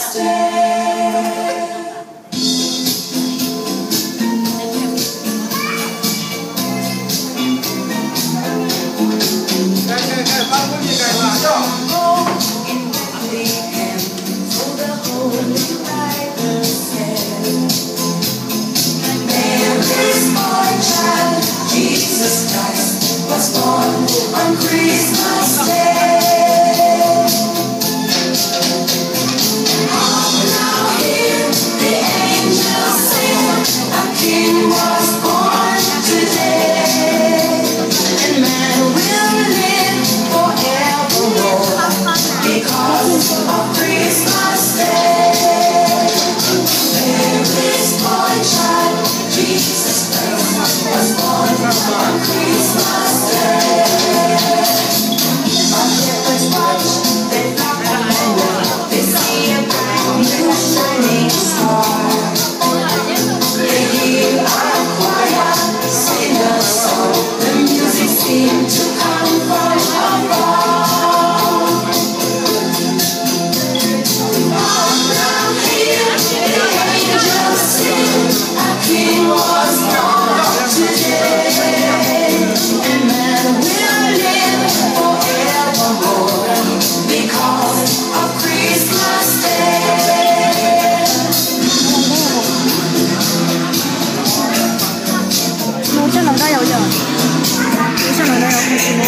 stay.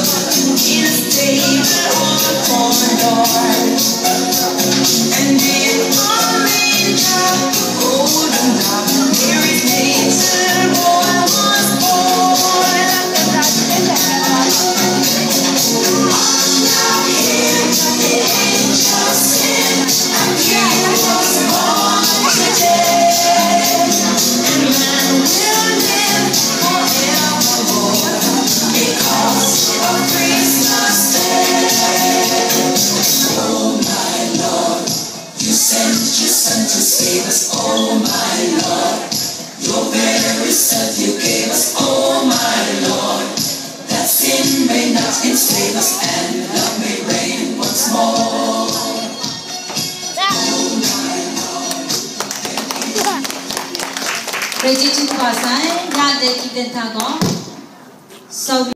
Is stable. gave us all, my Lord. Your very self you gave us, oh my Lord. That sin may not enslave us and love may reign once more. Oh my Lord. Ready to pass, eh? God, they keep them So